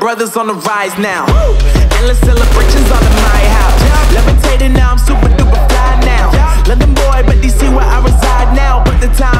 brothers on the rise now. Endless celebrations all in my house. Levitating now, I'm super duper fly now. London boy, but DC where I reside now. Put the time